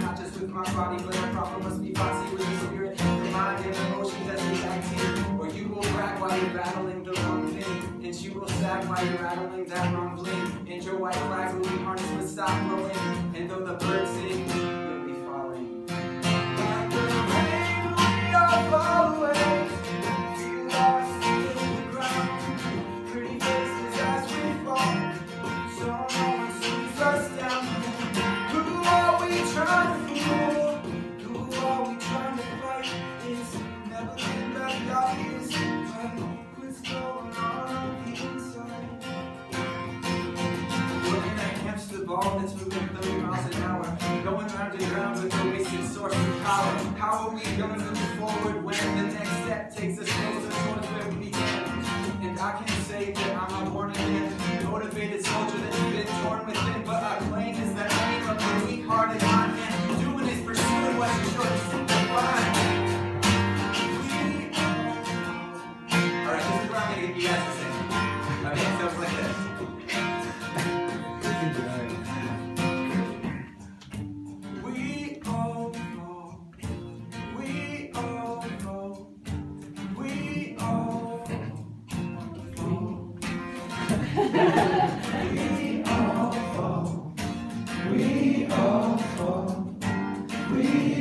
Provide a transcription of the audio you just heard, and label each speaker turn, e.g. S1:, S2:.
S1: Not just with my body, but our problem must be foxy with the spirit, the mind, and emotions as we acting. Or you will brag while you're battling the wrong thing, and she will sag while you're rattling that wrong bling. And your white flags baldness moving 30 miles an hour. Going underground with no wasted source of power. How are we gonna move forward when the next step takes us closer towards where we began? And I can say that I'm a born again, motivated soldier that's been torn within. But I claim is that I of a weak hearted man. Doing is pursuing what's yours and define. Alright, this is where I'm gonna get you guys. We